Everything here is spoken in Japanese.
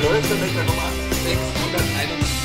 Der läuft mit der Nummer 691.